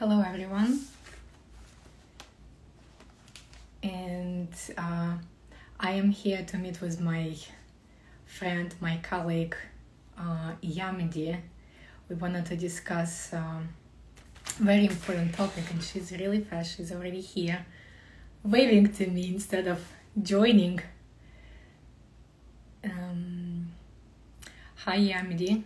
Hello, everyone. And uh, I am here to meet with my friend, my colleague, uh, Yamidi. We wanted to discuss um, very important topic, and she's really fast. She's already here, waving to me instead of joining. Um, hi, Yamidi.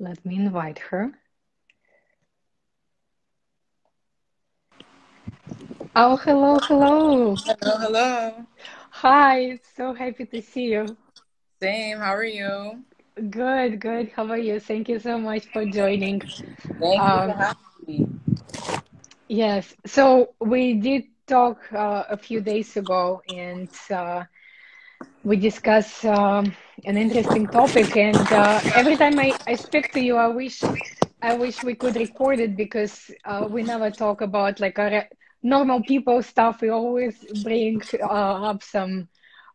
Let me invite her. Oh, hello, hello. Hello, hello. Hi, so happy to see you. Same. How are you? Good, good. How are you? Thank you so much for joining. Thank you Um, for having me. yes, so we did talk uh, a few days ago and uh, we discussed um, an interesting topic. And uh, every time I, I speak to you, I wish I wish we could record it because uh, we never talk about like re- normal people stuff. We always bring uh, up some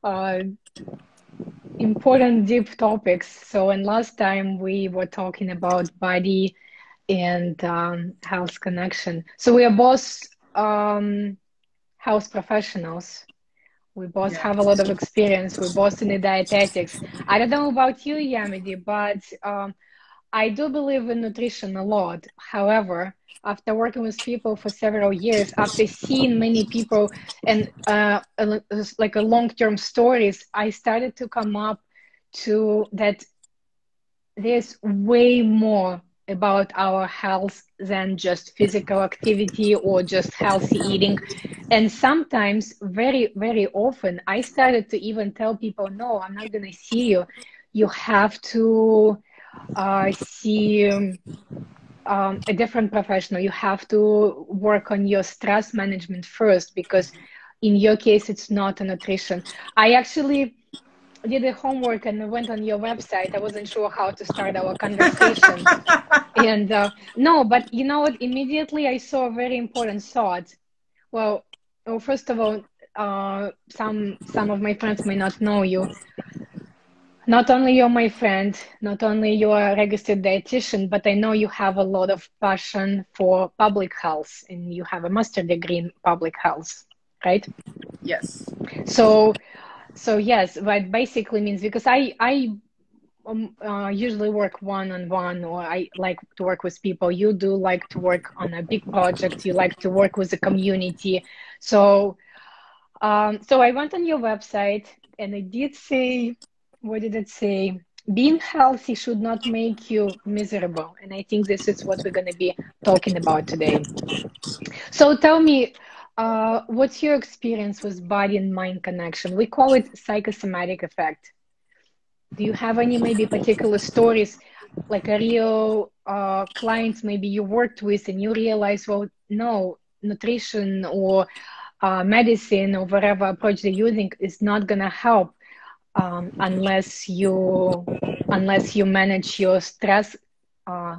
uh, important deep topics. So, and last time we were talking about body and um, health connection. So we are both um, health professionals. We both Yeah. have a lot of experience. We're both in the dietetics. I don't know about you, Yamidi, but um, I do believe in nutrition a lot. However, after working with people for several years, after seeing many people and uh, a- like a long-term stories, I started to come up to that there's way more about our health than just physical activity or just healthy eating. And sometimes, very, very often, I started to even tell people, no, I'm not going to see you. You have to uh, see um, a different professional. You have to work on your stress management first because, in your case, it's not a nutrition. I actually did the homework and went on your website. I wasn't sure how to start our conversation. And uh, no, but you know what? Immediately I saw a very important thought. Well, well first of all, uh, some some of my friends may not know you. Not only you're my friend, not only you're a registered dietitian, but I know you have a lot of passion for public health and you have a master degree in public health, right? Yes. So, so yes, but basically means because I I um, uh, usually work one on one, or I like to work with people. You do like to work on a big project. You like to work with the community. So, um, so I went on your website and it did say, what did it say? Being healthy should not make you miserable. And I think this is what we're going to be talking about today. So tell me, uh, what's your experience with body and mind connection? We call it psychosomatic effect. Do you have any maybe particular stories, like a real uh, clients maybe you worked with and you realize, well, no, nutrition or uh, medicine or whatever approach they're using is not gonna help um, unless you unless you manage your stress uh,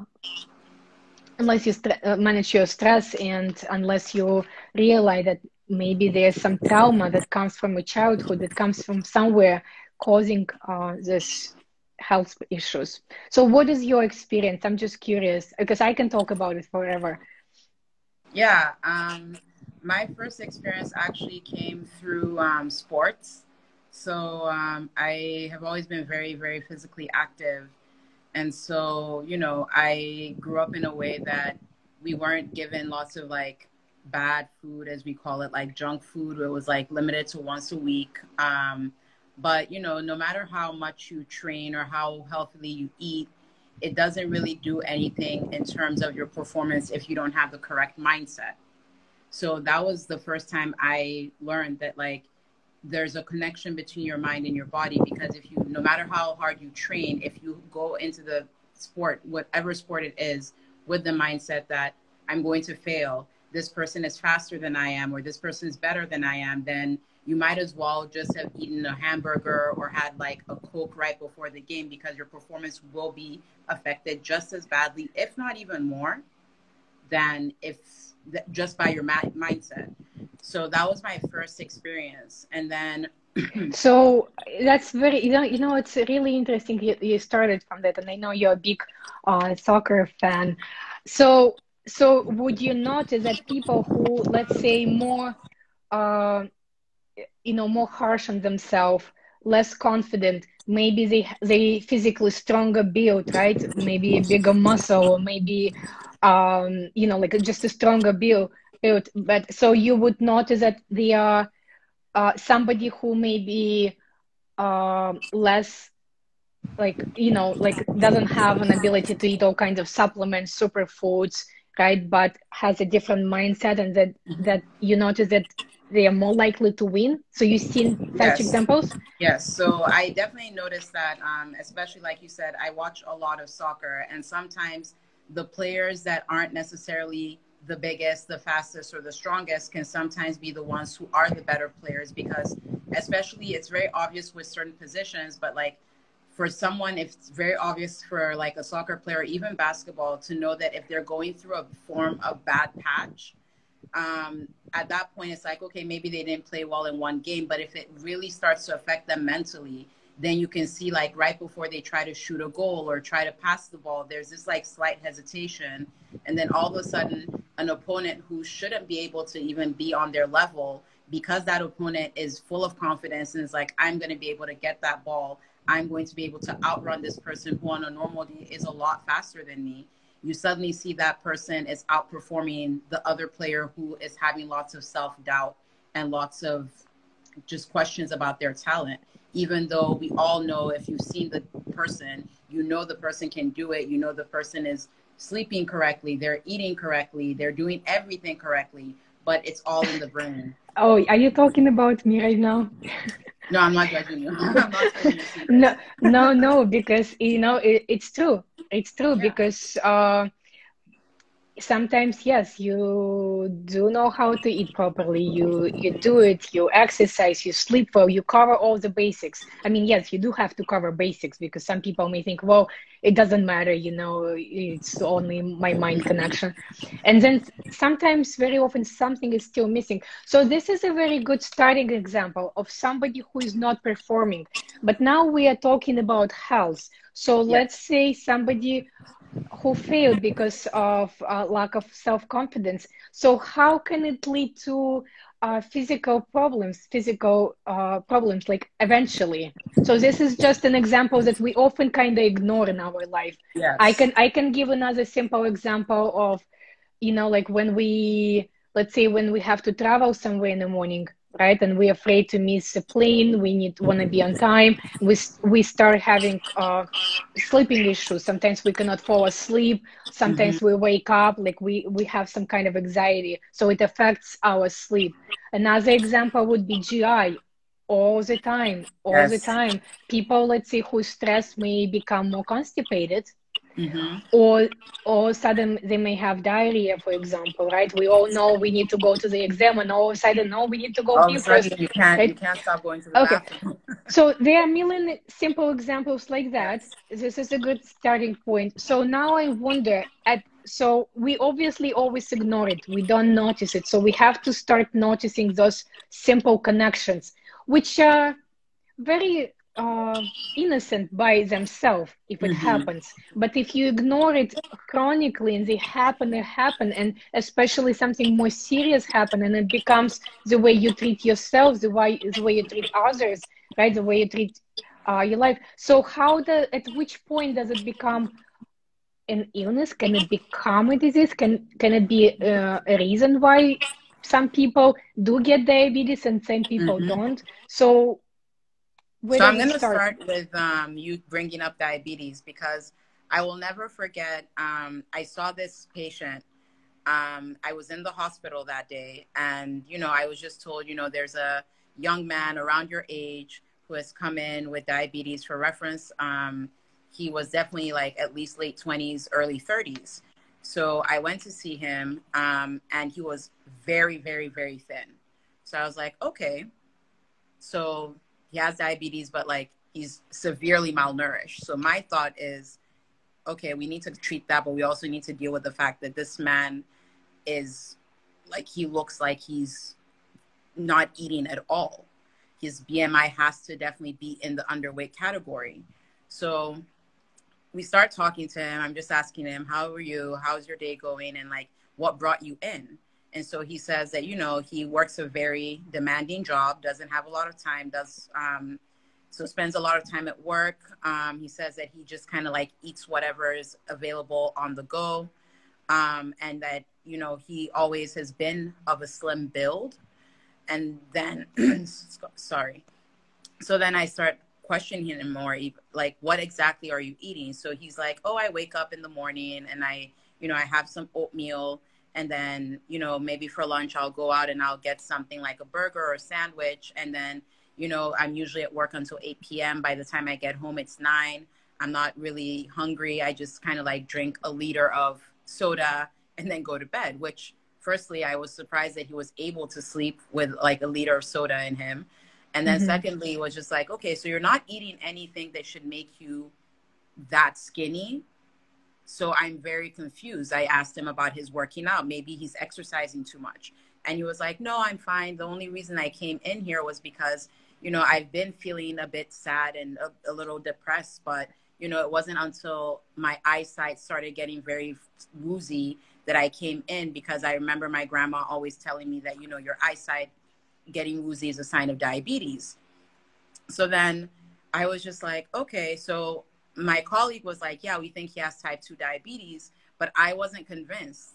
unless you uh, manage your stress and unless you realize that maybe there's some trauma that comes from a childhood that comes from somewhere causing uh, this health issues so what is your experience i'm just curious because i can talk about it forever Yeah. Um, my first experience actually came through um, sports. So um, I have always been very, very physically active. And so, you know, I grew up in a way that we weren't given lots of like bad food, as we call it, like junk food. It was like limited to once a week. Um, but, you know, no matter how much you train or how healthily you eat, it doesn't really do anything in terms of your performance if you don't have the correct mindset. So that was the first time I learned that like there's a connection between your mind and your body because if you no matter how hard you train, if you go into the sport, whatever sport it is, with the mindset that I'm going to fail, this person is faster than I am or this person is better than I am, then you might as well just have eaten a hamburger or had like a coke right before the game because your performance will be affected just as badly, if not even more, than if just by your ma- mindset. So that was my first experience. And then so that's very you know you know it's really interesting you, you started from that and i know you're a big uh, soccer fan so so would you notice that people who let's say more uh, you know more harsh on themselves less confident maybe they they physically stronger build right maybe a bigger muscle or maybe um you know like just a stronger build build but so you would notice that they are uh, somebody who may be uh, less like you know like doesn't have an ability to eat all kinds of supplements superfoods right but has a different mindset and that that you notice that they are more likely to win. So you've seen such yes. examples? Yes. So i definitely noticed that um, especially like you said i watch a lot of soccer and sometimes the players that aren't necessarily the biggest, the fastest, or the strongest can sometimes be the ones who are the better players because, especially, it's very obvious with certain positions, but like for someone, if it's very obvious for like a soccer player, even basketball, to know that if they're going through a form of bad patch, um, at that point, it's like, okay, maybe they didn't play well in one game, but if it really starts to affect them mentally, then you can see like right before they try to shoot a goal or try to pass the ball, there's this like slight hesitation. And then all of a sudden, an opponent who shouldn't be able to even be on their level, because that opponent is full of confidence and is like, I'm going to be able to get that ball. I'm going to be able to outrun this person who on a normal day is a lot faster than me. You suddenly see that person is outperforming the other player who is having lots of self doubt and lots of just questions about their talent even though we all know if you've seen the person, you know the person can do it, you know the person is sleeping correctly, they're eating correctly, they're doing everything correctly, but it's all in the brain. Oh, are you talking about me right now? No, I'm not judging you. not no, no, no, because you know it, it's true. It's true yeah. because uh, sometimes yes you do know how to eat properly. You you do it you exercise you sleep well you cover all the basics. I mean yes you do have to cover basics because some people may think well it doesn't matter you know it's only my mind connection. And then sometimes very often something is still missing. So this is a very good starting example of somebody who is not performing. But now we are talking about health. So yes. let's say somebody who failed because of uh, lack of self-confidence. So how can it lead to uh, physical problems physical uh, problems like eventually? So this is just an example that we often kind of ignore in our life. Yes. i can i can give another simple example of you know like when we let's say when we have to travel somewhere in the morning right? And we're afraid to miss a plane. We need want to be on time. We we start having uh, sleeping issues. Sometimes we cannot fall asleep. Sometimes mm-hmm. we wake up like we we have some kind of anxiety. So it affects our sleep. Another example would be gi all the time all yes. the time. People let's say who stress may become more constipated Mm-hmm. Or, or sudden they may have diarrhea, for example, right? We all know we need to go to the exam, and all of a sudden, no, we need to go all pee first. You can't, right? you can't stop going to the okay. bathroom. so there are a million simple examples like that. This is a good starting point. So now I wonder at so we obviously always ignore it. We don't notice it. So we have to start noticing those simple connections, which are very uh, innocent by themselves if it mm-hmm. happens. But if you ignore it chronically and they happen they happen and especially something more serious happen and it becomes the way you treat yourself the way the way you treat others right? The way you treat uh, your life. So how the at which point does it become an illness? Can it become a disease? Can can it be uh, a reason why some people do get diabetes and some people mm-hmm. don't? So where so I'm going to start? start with um, you bringing up diabetes because I will never forget. Um, I saw this patient. Um, I was in the hospital that day, and you know, I was just told, you know, there's a young man around your age who has come in with diabetes. For reference, um, he was definitely like at least late 20s, early 30s. So I went to see him, um, and he was very, very, very thin. So I was like, okay. So he has diabetes, but like he's severely malnourished. So my thought is, okay, we need to treat that, but we also need to deal with the fact that this man is like he looks like he's not eating at all. His BMI has to definitely be in the underweight category. So we start talking to him. I'm just asking him, How are you? How's your day going? And like, what brought you in? And so he says that, you know, he works a very demanding job, doesn't have a lot of time, does, um, so spends a lot of time at work. Um, he says that he just kind of like eats whatever is available on the go. Um, and that, you know, he always has been of a slim build. And then, sorry. So then I start questioning him more, like, what exactly are you eating? So he's like, oh, I wake up in the morning and I, you know, I have some oatmeal. And then, you know, maybe for lunch, I'll go out and I'll get something like a burger or a sandwich. And then, you know, I'm usually at work until 8 p.m. By the time I get home, it's nine. I'm not really hungry. I just kind of like drink a liter of soda and then go to bed, which firstly, I was surprised that he was able to sleep with like a liter of soda in him. And then mm-hmm. secondly, was just like, okay, so you're not eating anything that should make you that skinny. So I'm very confused. I asked him about his working out. Maybe he's exercising too much. And he was like, no, I'm fine. The only reason I came in here was because, you know, I've been feeling a bit sad and a, a little depressed, but, you know, it wasn't until my eyesight started getting very woozy that I came in because I remember my grandma always telling me that, you know, your eyesight getting woozy is a sign of diabetes. So then I was just like, okay, so my colleague was like, yeah, we think he has type 2 diabetes, but I wasn't convinced.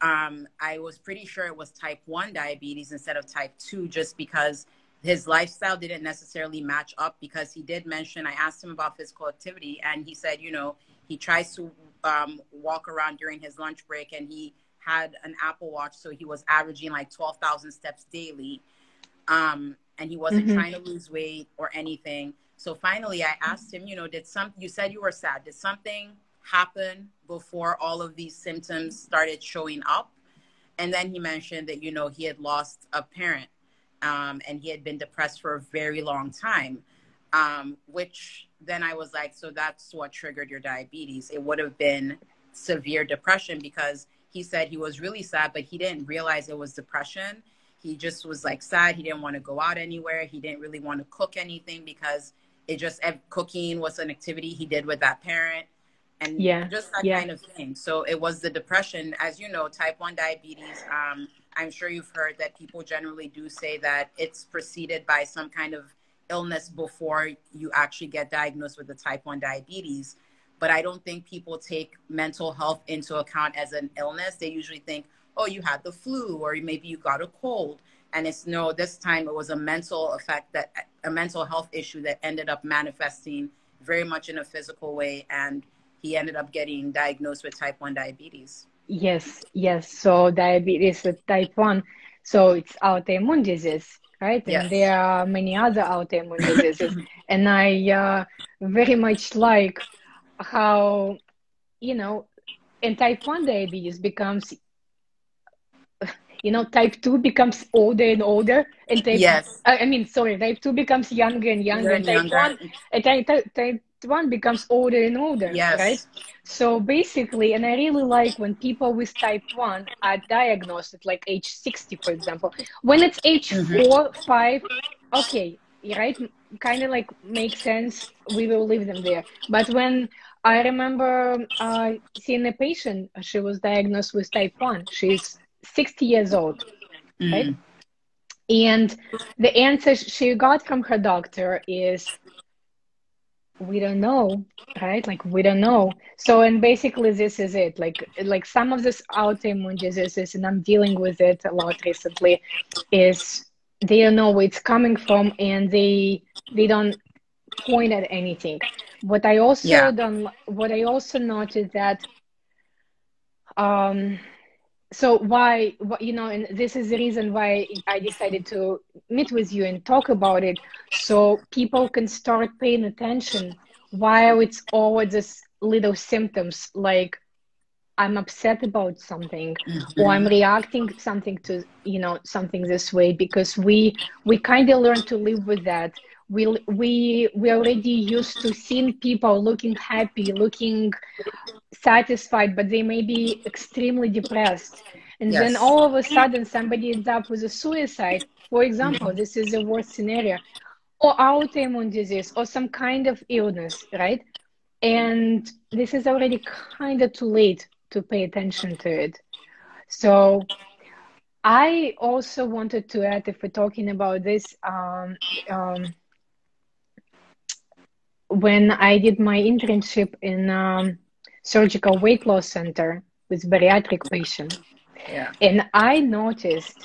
Um, I was pretty sure it was type 1 diabetes instead of type 2 just because his lifestyle didn't necessarily match up because he did mention, I asked him about physical activity and he said, you know, he tries to um, walk around during his lunch break and he had an Apple Watch, so he was averaging like 12,000 steps daily. Um, and he wasn't mm-hmm. trying to lose weight or anything. So finally, I asked him, you know, did some, you said you were sad. Did something happen before all of these symptoms started showing up? And then he mentioned that, you know, he had lost a parent um, and he had been depressed for a very long time, um, which then I was like, so that's what triggered your diabetes. It would have been severe depression because he said he was really sad, but he didn't realize it was depression. He just was like sad. He didn't want to go out anywhere. He didn't really want to cook anything because it just cooking was an activity he did with that parent and yeah just that yeah. kind of thing so it was the depression as you know type 1 diabetes um, i'm sure you've heard that people generally do say that it's preceded by some kind of illness before you actually get diagnosed with the type 1 diabetes. But I don't think people take mental health into account as an illness. They usually think, oh, you had the flu or maybe you got a cold. And it's no, this time it was a mental effect that a mental health issue that ended up manifesting very much in a physical way. And he ended up getting diagnosed with type 1 diabetes. Yes, yes. So diabetes with type 1. So it's autoimmune disease right? Yes. And there are many other autoimmune diseases. and I uh, very much like how, you know, and type 1 diabetes becomes, you know, type 2 becomes older and older. And type, yes. I mean, sorry, type 2 becomes younger and younger. and type, younger. 1, and type, type, type one becomes older and older, yes. right? So basically, and I really like when people with type 1 are diagnosed at like age 60, for example. When it's age mm-hmm. 4, 5, okay, right? Kind of like makes sense. We will leave them there. But when I remember uh, seeing a patient, she was diagnosed with type 1. She's 60 years old, mm. right? And the answer she got from her doctor is we don't know right like we don't know so and basically this is it like like some of this autoimmune diseases and i'm dealing with it a lot recently is they don't know where it's coming from and they they don't point at anything what i also yeah. don't what i also noted that um so why you know and this is the reason why i decided to meet with you and talk about it so people can start paying attention while it's always this little symptoms like i'm upset about something mm-hmm. or i'm reacting something to you know something this way because we we kind of learn to live with that we we we already used to seeing people looking happy looking satisfied but they may be extremely depressed and yes. then all of a sudden somebody ends up with a suicide for example, mm-hmm. this is a worst scenario, or autoimmune disease, or some kind of illness, right? And this is already kind of too late to pay attention to it. So I also wanted to add, if we're talking about this, um, um, when I did my internship in um, surgical weight loss center with bariatric patients, yeah. and I noticed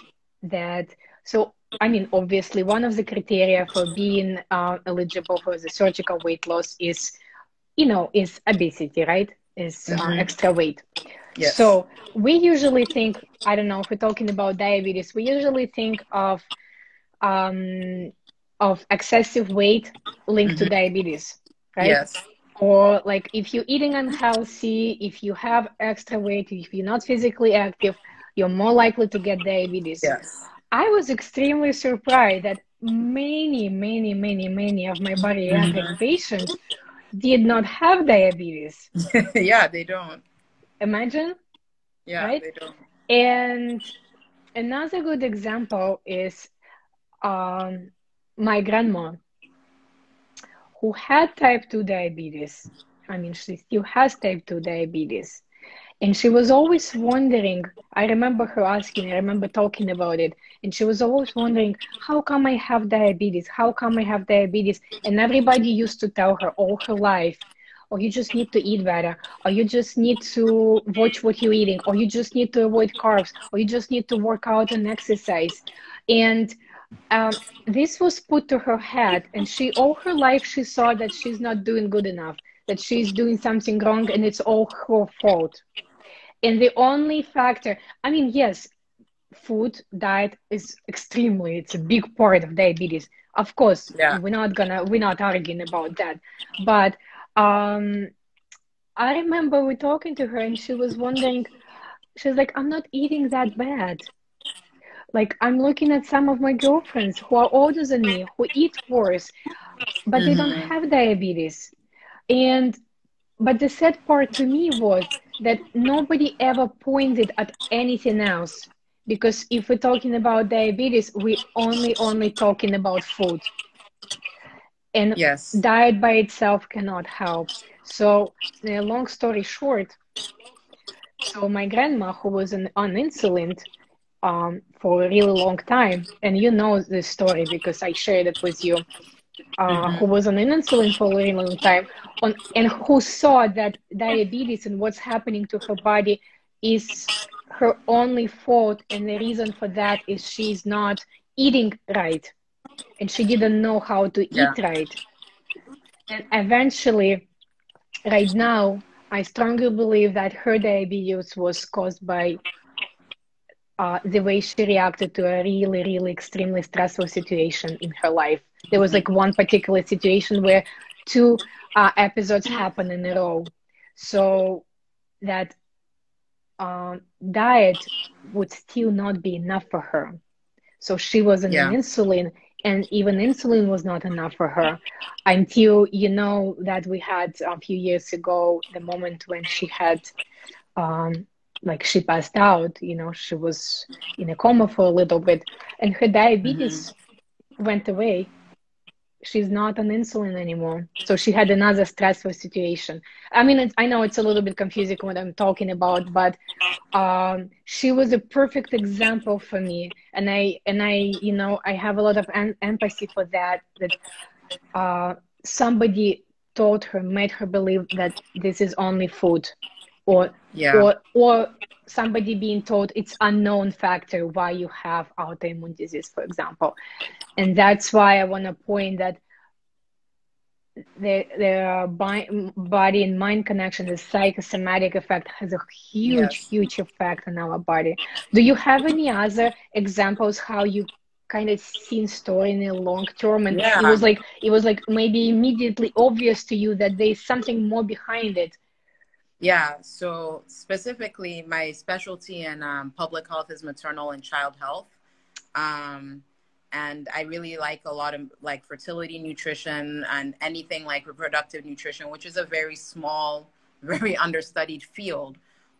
that. So, I mean, obviously, one of the criteria for being uh, eligible for the surgical weight loss is, you know, is obesity, right? Is uh, mm-hmm. uh, extra weight. Yes. So we usually think, I don't know if we're talking about diabetes, we usually think of um, of excessive weight linked mm-hmm. to diabetes, right? Yes. Or like if you're eating unhealthy, if you have extra weight, if you're not physically active, you're more likely to get diabetes. Yes. I was extremely surprised that many, many, many, many of my bariatric mm-hmm. patients did not have diabetes. yeah, they don't. Imagine. Yeah, right? they don't. And another good example is um, my grandma, who had type 2 diabetes. I mean, she still has type 2 diabetes. And she was always wondering, I remember her asking, I remember talking about it. And she was always wondering, how come I have diabetes? How come I have diabetes? And everybody used to tell her all her life or you just need to eat better, or you just need to watch what you're eating, or you just need to avoid carbs, or you just need to work out and exercise. And um, this was put to her head, and she all her life she saw that she's not doing good enough, that she's doing something wrong, and it's all her fault. And the only factor, I mean, yes, food diet is extremely it's a big part of diabetes of course yeah. we're not gonna we're not arguing about that but um, I remember we talking to her and she was wondering, she's like, I'm not eating that bad. Like, I'm looking at some of my girlfriends who are older than me, who eat worse, but mm-hmm. they don't mm-hmm. have diabetes. And, but the sad part to me was that nobody ever pointed at anything else. Because if we're talking about diabetes, we only, only talking about food and yes. diet by itself cannot help so uh, long story short so my grandma who was an, on insulin um, for a really long time and you know this story because i shared it with you uh, mm-hmm. who was on insulin for a really long time on, and who saw that diabetes and what's happening to her body is her only fault and the reason for that is she's not eating right and she didn't know how to yeah. eat right. And eventually, right now, I strongly believe that her diabetes was caused by uh, the way she reacted to a really, really extremely stressful situation in her life. There was like one particular situation where two uh, episodes happened in a row. So that uh, diet would still not be enough for her. So she was on yeah. insulin and even insulin was not enough for her until you know that we had a few years ago the moment when she had um, like she passed out you know she was in a coma for a little bit and her diabetes mm-hmm. went away. She's not on insulin anymore. So she had another stressful situation. I mean i know it's a little bit confusing what i'm talking about but um, she was a perfect example for me. And i and i you know i have a lot of em- empathy for that that uh, somebody taught her made her believe that this is only food or yeah. or or somebody being told it's unknown factor why you have autoimmune disease for example and that's why i want to point that the the body and mind connection the psychosomatic effect has a huge yes. huge effect on our body do you have any other examples how you kind of seen story in the long term and yeah. it was like it was like maybe immediately obvious to you that there's something more behind it yeah, so specifically, my specialty in um, public health is maternal and child health. Um, and I really like a lot of like fertility nutrition and anything like reproductive nutrition, which is a very small, very understudied field.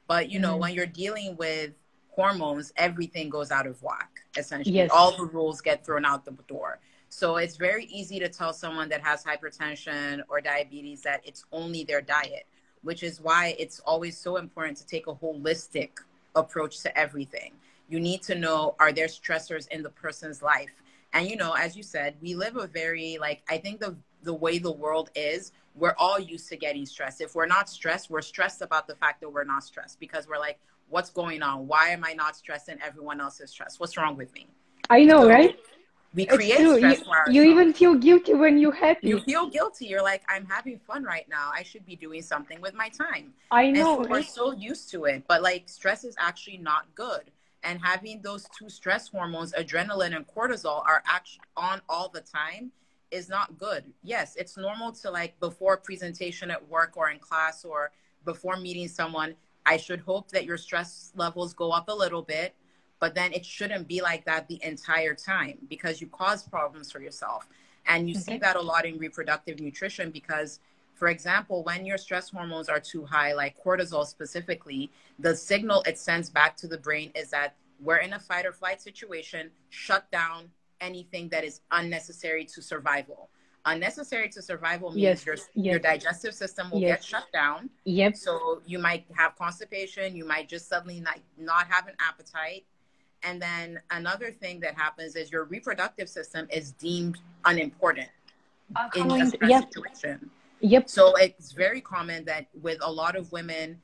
But you know, mm-hmm. when you're dealing with hormones, everything goes out of whack, essentially. Yes. All the rules get thrown out the door. So it's very easy to tell someone that has hypertension or diabetes that it's only their diet, which is why it's always so important to take a holistic approach to everything. You need to know are there stressors in the person's life? And you know, as you said, we live a very like I think the the way the world is, we're all used to getting stressed. If we're not stressed, we're stressed about the fact that we're not stressed because we're like, what's going on? Why am I not stressed and everyone else is stressed? What's wrong with me? I know, So right? We create stress You, you even feel guilty when you're happy. you feel guilty. You're like, I'm having fun right now. I should be doing something with my time. I know. so we're so used to it. But like stress is actually not good. And having those two stress hormones, adrenaline and cortisol, are actually on all the time is not good. Yes, it's normal to like before presentation at work or in class or before meeting someone, I should hope that your stress levels go up a little bit, but then it shouldn't be like that the entire time because you cause problems for yourself. And you see that a lot in reproductive nutrition because for example, when your stress hormones are too high, like cortisol specifically, the signal it sends back to the brain is that we're in a fight or flight situation, shut down anything that is unnecessary to survival. Unnecessary to survival means Yes, your, yes. your digestive system will Yes. get shut down. Yep. So you might have constipation, you might just suddenly not, not have an appetite. And then another thing that happens is your reproductive system is deemed unimportant in a stress Yep. situation. Yep. So it's very common that with a lot of women,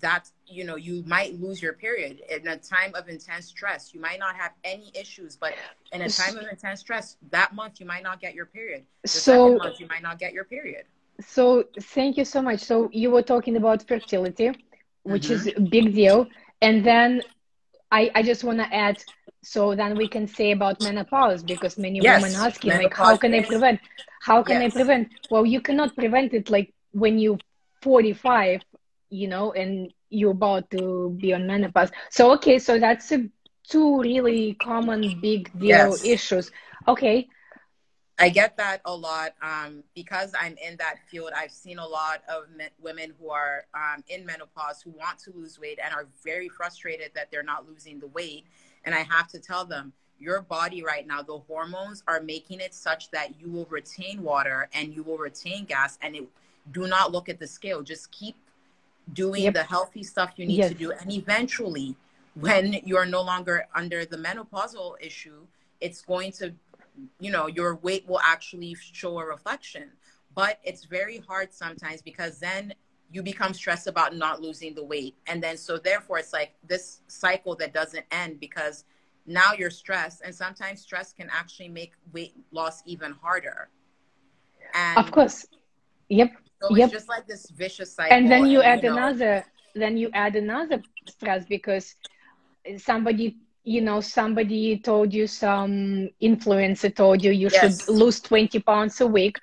that you know you might lose your period in a time of intense stress. You might not have any issues, but in a time of intense stress, that month you might not get your period. The So month you might not get your period. So thank you so much. So you were talking about fertility, which is Mm-hmm. a big deal. And then I, I just want to add, so then we can say about menopause because many Yes, women asking like, how can I prevent? How can I prevent? Well, you cannot prevent it like when you 45, you know, and you're about to be on menopause. So okay, so that's a two really common big deal Yes. issues. Okay. I get that a lot um, because I'm in that field. I've seen a lot of men, women who are um, in menopause who want to lose weight and are very frustrated that they're not losing the weight. And I have to tell them, your body right now, the hormones are making it such that you will retain water and you will retain gas. And it, do not look at the scale. Just keep doing Yep. the healthy stuff you need Yes. to do. And eventually, when you're no longer under the menopausal issue, it's going to you know your weight will actually show a reflection but it's very hard sometimes because then you become stressed about not losing the weight and then so therefore it's like this cycle that doesn't end because now you're stressed and sometimes stress can actually make weight loss even harder and Of course. Yep. so yep. it's just like this vicious cycle and then you add know, another then you add another stress because somebody you know somebody told you some influencer told you you Yes. should lose 20 pounds a week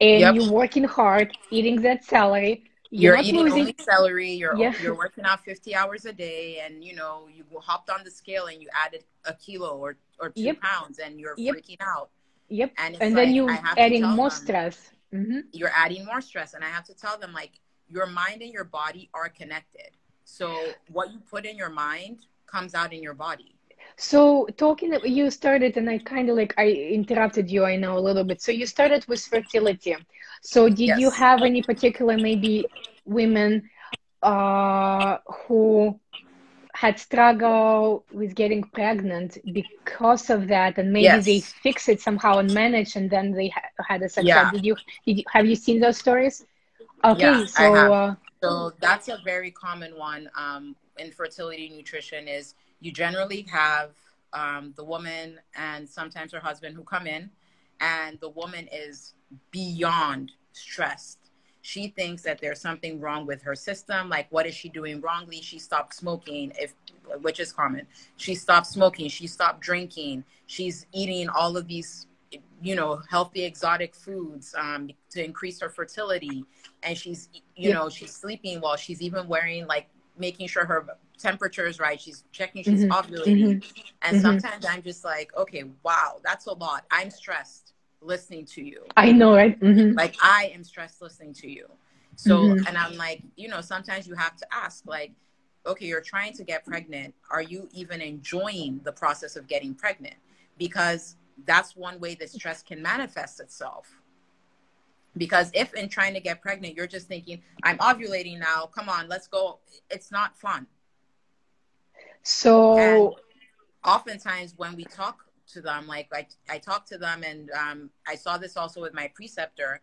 and Yep. you're working hard eating that salary you're, you're eating losing only celery you're Yeah. you're working out 50 hours a day and you know you hopped on the scale and you added a kilo or or 2 Yep. pounds and you're Yep. freaking out yep and and then you I have to adding more them, stress hmm you're adding more stress and i have to tell them like your mind and your body are connected so what you put in your mind comes out in your body So talking, you started, and I kind of like I interrupted you. I know a little bit. So you started with fertility. So did you have any particular maybe women uh, who had struggled with getting pregnant because of that, and maybe Yes. they fix it somehow and manage, and then they ha- had a success? Yeah. Did you, did you have you seen those stories? Okay, Yeah, so uh, So that's a very common one um, in fertility nutrition is you generally have um, the woman and sometimes her husband who come in and the woman is beyond stressed. She thinks that there's something wrong with her system. Like, what is she doing wrongly? She stopped smoking, if which is common. She stopped smoking. She stopped drinking. She's eating all of these, you know, healthy exotic foods um, to increase her fertility and she's you Yep. know she's sleeping well she's even wearing like making sure her temperature is right she's checking she's Mhm, ovulating and mhm. sometimes i'm just like okay wow that's a lot i'm stressed listening to you I know, right? hmm like i am stressed listening to you so Mhm. and i'm like you know sometimes you have to ask like okay, you're trying to get pregnant. Are you even enjoying the process of getting pregnant? Because that's one way that stress can manifest itself. Because if in trying to get pregnant, you're just thinking, I'm ovulating now, come on, let's go, it's not fun. So, and oftentimes when we talk to them, like I, I talk to them, and um, I saw this also with my preceptor,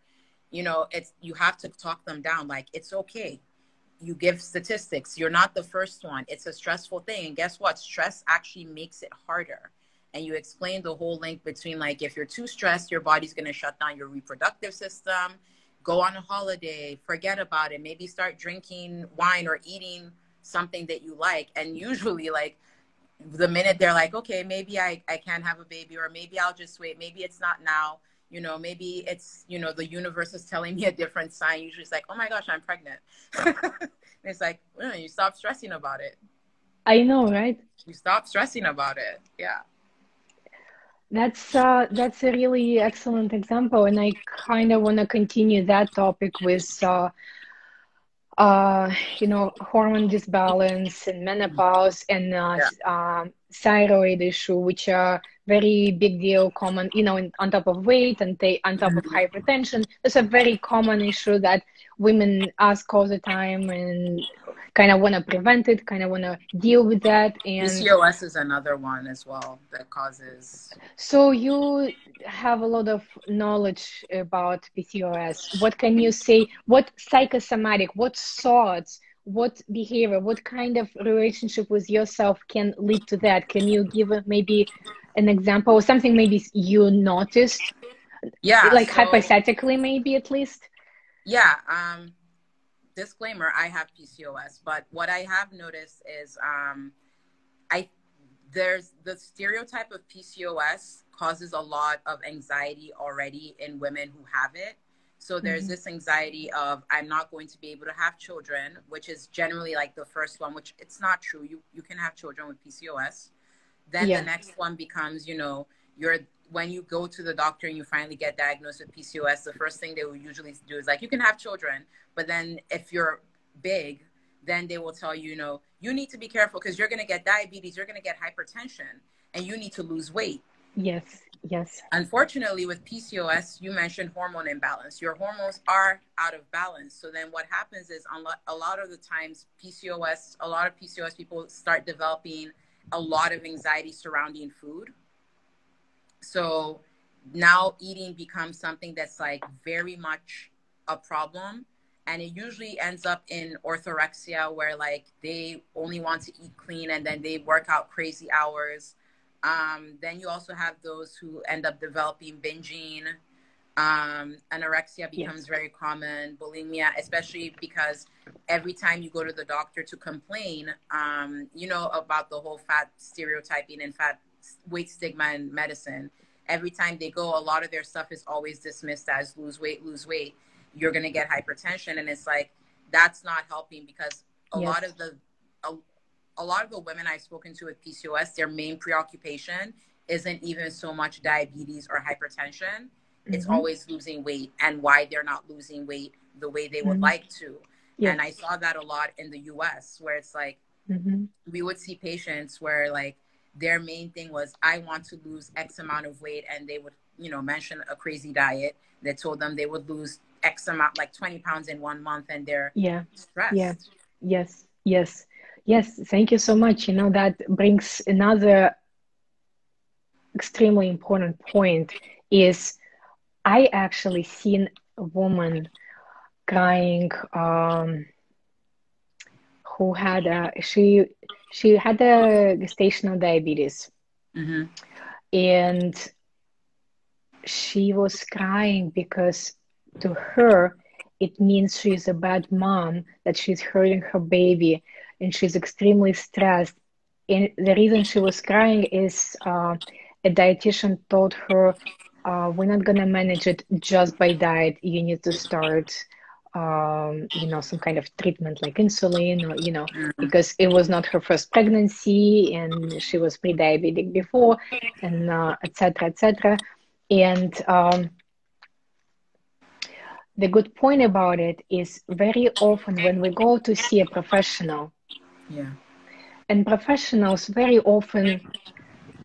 you know, it's you have to talk them down, like, it's okay you give statistics. You're not the first one. It's a stressful thing. And guess what? Stress actually makes it harder. And you explain the whole link between like if you're too stressed, your body's going to shut down your reproductive system. Go on a holiday, forget about it. Maybe start drinking wine or eating something that you like. And usually, like the minute they're like, okay, maybe I, I can't have a baby, or maybe I'll just wait, maybe it's not now you know maybe it's you know the universe is telling me a different sign usually it's like oh my gosh i'm pregnant it's like well, you stop stressing about it i know right you stop stressing about it yeah that's uh, that's a really excellent example and i kind of want to continue that topic with uh, uh, you know hormone disbalance and menopause and uh, yeah. um, thyroid issue which are very big deal common you know in, on top of weight and they on top of mm-hmm. hypertension. It's a very common issue that women ask all the time and kind of want to prevent it kind of want to deal with that and pcos is another one as well that causes so you have a lot of knowledge about pcos what can you say? What psychosomatic what thoughts what behavior what kind of relationship with yourself can lead to that? Can you give maybe an example or something maybe you noticed? Yeah like so, hypothetically maybe at least? Yeah um disclaimer i have pcos but what i have noticed is um i there's the stereotype of pcos causes a lot of anxiety already in women who have it so there's mm-hmm. this anxiety of i'm not going to be able to have children which is generally like the first one which it's not true you you can have children with pcos then yeah. the next one becomes, you know, you're when you go to the doctor and you finally get diagnosed with PCOS, the first thing they will usually do is like, you can have children. But then if you're big, then they will tell you, you know, you need to be careful because you're going to get diabetes, you're going to get hypertension, and you need to lose weight. Yes, yes. Unfortunately, with PCOS, you mentioned hormone imbalance. Your hormones are out of balance. So then what happens is a lot of the times, PCOS, a lot of PCOS people start developing a lot of anxiety surrounding food. So now eating becomes something that's like very much a problem. And it usually ends up in orthorexia, where like they only want to eat clean and then they work out crazy hours. Um, then you also have those who end up developing binging, um, anorexia becomes yes. very common, bulimia, especially because every time you go to the doctor to complain, um, you know, about the whole fat stereotyping and fat weight stigma in medicine. Every time they go, a lot of their stuff is always dismissed as lose weight, lose weight. You're going to get hypertension. And it's like, that's not helping because a yes. lot of the, a, a lot of the women I've spoken to with PCOS, their main preoccupation isn't even so much diabetes or hypertension it's mm-hmm. always losing weight and why they're not losing weight the way they would mm-hmm. like to. Yes. And I saw that a lot in the US where it's like mm-hmm. we would see patients where like their main thing was I want to lose X amount of weight and they would, you know, mention a crazy diet that told them they would lose X amount like 20 pounds in one month and they're yeah stressed. Yeah. Yes. Yes. Yes. Thank you so much. You know, that brings another extremely important point is I actually seen a woman crying um, who had a she she had a gestational diabetes mm-hmm. and she was crying because to her it means she's a bad mom that she's hurting her baby and she's extremely stressed and the reason she was crying is uh, a dietitian told her uh, we're not gonna manage it just by diet. You need to start, um, you know, some kind of treatment like insulin, or you know, mm-hmm. because it was not her first pregnancy and she was pre-diabetic before, and etc. Uh, etc. Et and um, the good point about it is very often when we go to see a professional, Yeah. And professionals very often,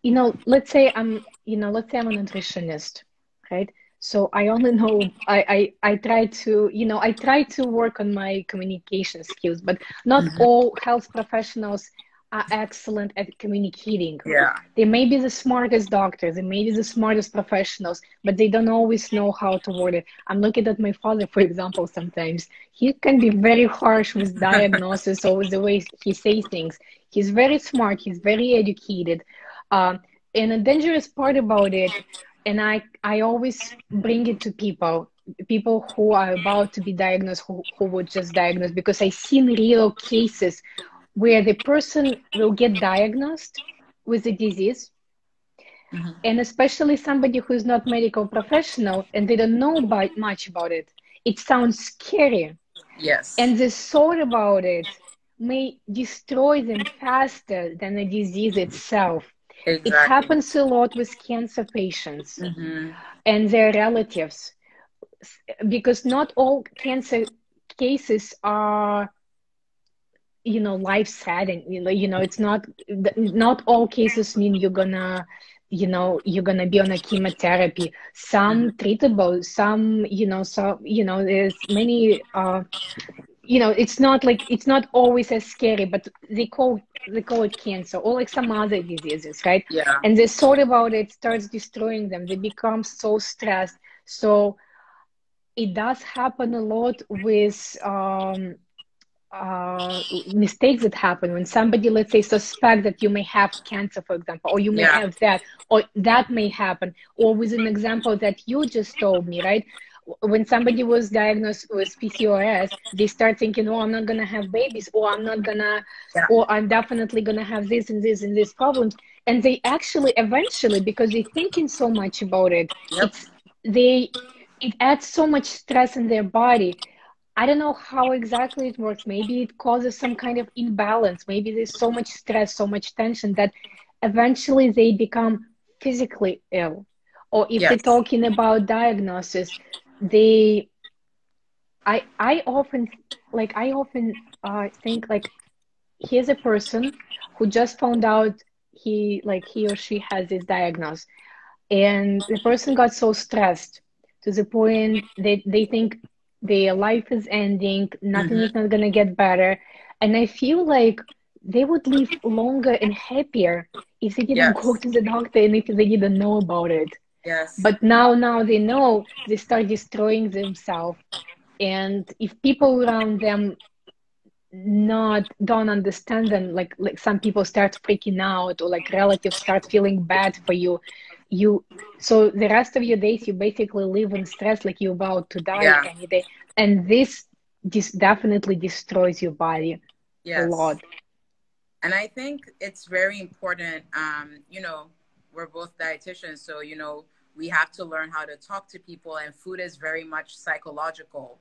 you know, let's say I'm, you know, let's say I'm a nutritionist, right? So I only know I, I I try to, you know, I try to work on my communication skills, but not mm-hmm. all health professionals are excellent at communicating. Yeah. They may be the smartest doctors, they may be the smartest professionals, but they don't always know how to word it. I'm looking at my father, for example, sometimes. He can be very harsh with diagnosis or with the way he says things. He's very smart, he's very educated. Um, and a dangerous part about it, and I, I always bring it to people, people who are about to be diagnosed, who, who would just diagnosed because I've seen real cases where the person will get diagnosed with a disease mm-hmm. and especially somebody who is not medical professional and they don't know about, much about it it sounds scary yes and the thought about it may destroy them faster than the disease itself exactly. it happens a lot with cancer patients mm-hmm. and their relatives because not all cancer cases are you know life setting you know it's not not all cases mean you're gonna you know you're gonna be on a chemotherapy. Some mm-hmm. treatable some you know so you know there's many uh you know it's not like it's not always as scary but they call they call it cancer or like some other diseases right? Yeah. And the thought about it starts destroying them. They become so stressed. So it does happen a lot with um uh, mistakes that happen when somebody, let's say, suspect that you may have cancer, for example, or you may yeah. have that, or that may happen, or with an example that you just told me, right? When somebody was diagnosed with PCOS, they start thinking, "Oh, I'm not gonna have babies," or "I'm not gonna," yeah. or "I'm definitely gonna have this and this and this problems," and they actually eventually, because they're thinking so much about it, yep. it's they it adds so much stress in their body I don't know how exactly it works. Maybe it causes some kind of imbalance. Maybe there's so much stress, so much tension that eventually they become physically ill. Or if yes. they're talking about diagnosis, they I I often like I often uh, think like here's a person who just found out he like he or she has this diagnosis and the person got so stressed to the point that they think their life is ending, nothing mm-hmm. is not gonna get better. And I feel like they would live longer and happier if they didn't yes. go to the doctor and if they didn't know about it. Yes. But now now they know they start destroying themselves. And if people around them not don't understand them like like some people start freaking out or like relatives start feeling bad for you you so the rest of your days you basically live in stress like you're about to die yeah. any day and this just definitely destroys your body yes. a lot and i think it's very important um you know we're both dietitians so you know we have to learn how to talk to people and food is very much psychological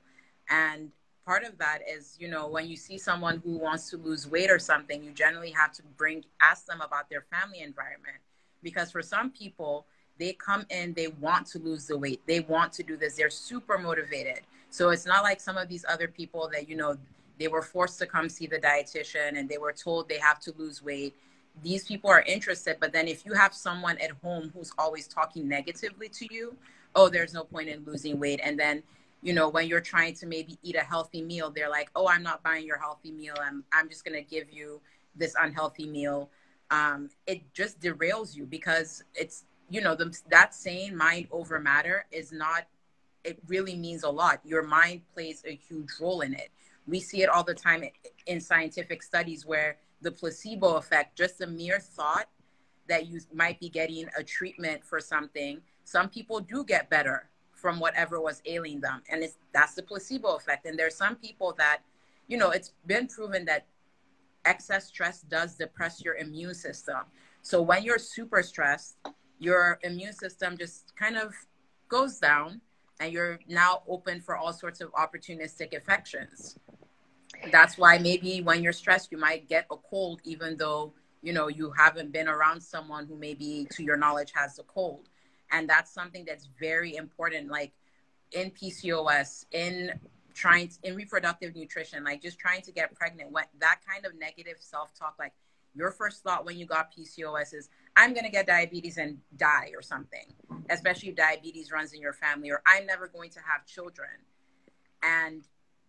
and part of that is you know when you see someone who wants to lose weight or something you generally have to bring ask them about their family environment because for some people they come in they want to lose the weight. They want to do this. They're super motivated. So it's not like some of these other people that you know they were forced to come see the dietitian and they were told they have to lose weight. These people are interested but then if you have someone at home who's always talking negatively to you oh there's no point in losing weight. And then you know when you're trying to maybe eat a healthy meal they're like oh i'm not buying your healthy meal. I'm, I'm just going to give you this unhealthy meal um, it just derails you because it's you know the, that saying mind over matter is not it really means a lot. Your mind plays a huge role in it. We see it all the time in scientific studies where the placebo effect just a mere thought that you might be getting a treatment for something some people do get better from whatever was ailing them. And it's that's the placebo effect. And there's some people that you know it's been proven that excess stress does depress your immune system. So when you're super stressed, your immune system just kind of goes down and you're now open for all sorts of opportunistic infections. That's why maybe when you're stressed, you might get a cold, even though, you know, you haven't been around someone who maybe to your knowledge has a cold. And that's something that's very important. Like in PCOS, in trying to, in reproductive nutrition, like just trying to get pregnant, what that kind of negative self talk, like your first thought when you got PCOS is, I'm going to get diabetes and die or something, especially if diabetes runs in your family, or I'm never going to have children. And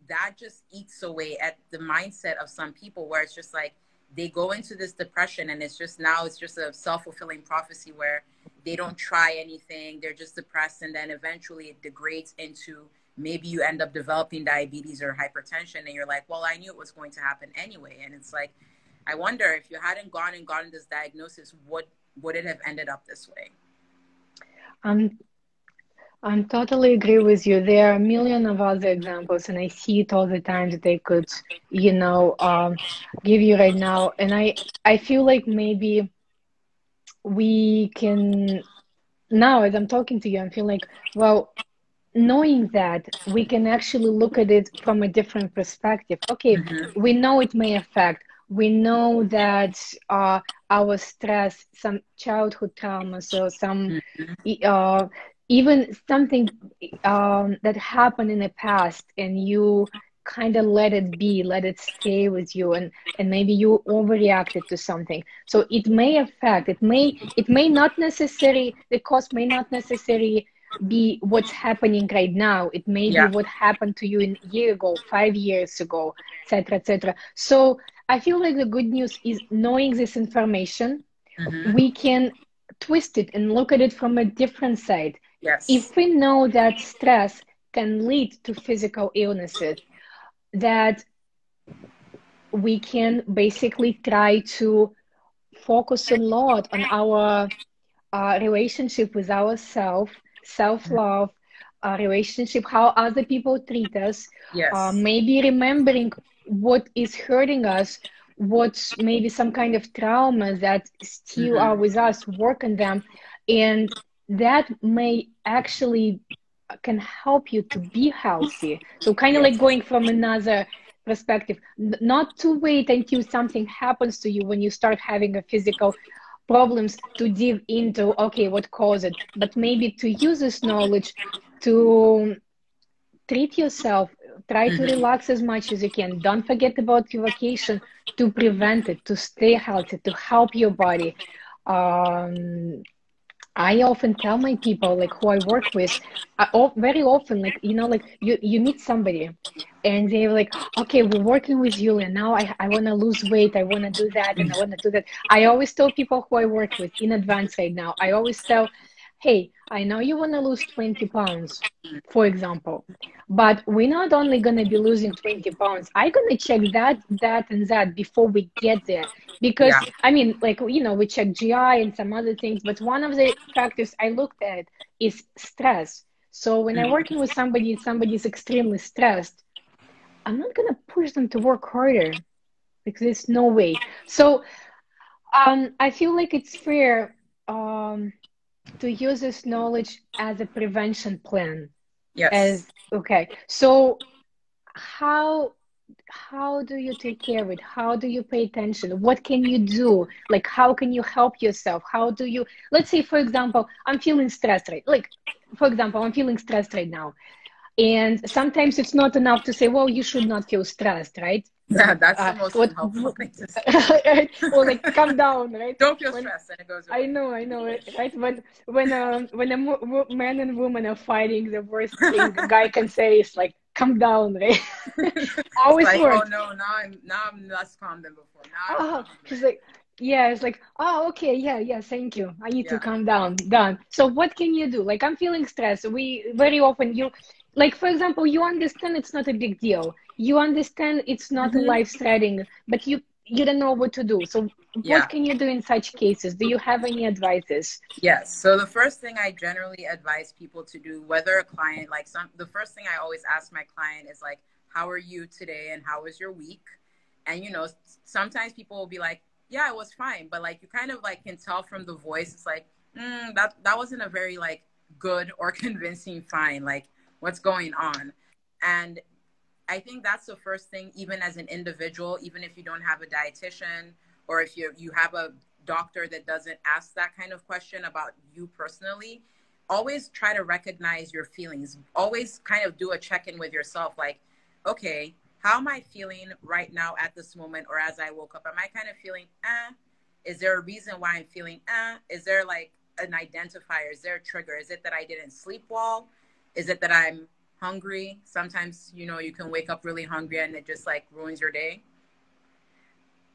that just eats away at the mindset of some people where it's just like they go into this depression and it's just now it's just a self-fulfilling prophecy where they don't try anything they're just depressed and then eventually it degrades into maybe you end up developing diabetes or hypertension and you're like well i knew it was going to happen anyway and it's like i wonder if you hadn't gone and gotten this diagnosis would would it have ended up this way um I'm totally agree with you. There are a million of other examples, and I see it all the time that they could, you know, um, give you right now. And I, I feel like maybe we can now, as I'm talking to you, I'm feeling like, well, knowing that we can actually look at it from a different perspective. Okay, mm-hmm. we know it may affect. We know that uh, our stress, some childhood traumas, or some mm-hmm. uh, even something um, that happened in the past and you kind of let it be let it stay with you and and maybe you overreacted to something so it may affect it may it may not necessarily the cause may not necessarily be what's happening right now it may yeah. be what happened to you in a year ago five years ago etc etc so i feel like the good news is knowing this information mm-hmm. we can twist it and look at it from a different side Yes. If we know that stress can lead to physical illnesses, that we can basically try to focus a lot on our uh, relationship with ourselves, self love, uh, relationship, how other people treat us. Yes. Uh, maybe remembering what is hurting us, what's maybe some kind of trauma that still mm-hmm. are with us, work on them, and that may actually can help you to be healthy. So kind of like going from another perspective, not to wait until something happens to you when you start having a physical problems to dig into okay what caused it. But maybe to use this knowledge to treat yourself try to mm-hmm. relax as much as you can. Don't forget about your vacation to prevent it to stay healthy to help your body. Um, I often tell my people, like who I work with, I, very often, like you know, like you you meet somebody, and they're like, okay, we're working with you, and now I I want to lose weight, I want to do that, and I want to do that. I always tell people who I work with in advance right now. I always tell, hey, I know you want to lose 20 pounds, for example, but we're not only going to be losing 20 pounds. I'm going to check that, that, and that before we get there. Because, yeah. I mean, like, you know, we check GI and some other things, but one of the factors I looked at is stress. So when I'm mm. working with somebody, somebody is extremely stressed, I'm not going to push them to work harder because there's no way. So um, I feel like it's fair. Um, to use this knowledge as a prevention plan. Yes. As okay. So how how do you take care of it how do you pay attention what can you do like how can you help yourself how do you let's say for example i'm feeling stressed right like for example i'm feeling stressed right now and sometimes it's not enough to say well you should not feel stressed right yeah, that's uh, the most what, helpful thing to say. right? Or like calm down, right? Don't feel when, stressed, and it goes. Away. I know, I know, right? When when um when a mo- man and woman are fighting, the worst thing a guy can say is like, "Calm down," right? Always like, works. Oh no, now I'm now I'm less calm than before. Now oh, she's like. Yeah, it's like, oh, okay, yeah, yeah, thank you. I need yeah. to calm down. Done. So, what can you do? Like, I'm feeling stressed. We very often you like for example you understand it's not a big deal. You understand it's not mm-hmm. life threatening but you you don't know what to do. So yeah. what can you do in such cases? Do you have any advices? Yes. So the first thing i generally advise people to do whether a client like some the first thing i always ask my client is like how are you today and how was your week? And you know sometimes people will be like yeah it was fine. But like you kind of like can tell from the voice it's like mm, that that wasn't a very like good or convincing fine like what's going on and i think that's the first thing even as an individual even if you don't have a dietitian or if you you have a doctor that doesn't ask that kind of question about you personally always try to recognize your feelings always kind of do a check-in with yourself like okay, how am I feeling right now at this moment or as I woke up? Am I kind of feeling, eh? Is there a reason why I'm feeling, eh? Is there like an identifier? Is there a trigger? Is it that I didn't sleep well? Is it that I'm hungry? Sometimes, you know, you can wake up really hungry and it just like ruins your day.